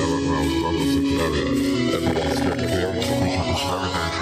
That was when I was, I was in Canada. And the monster, to the Canada.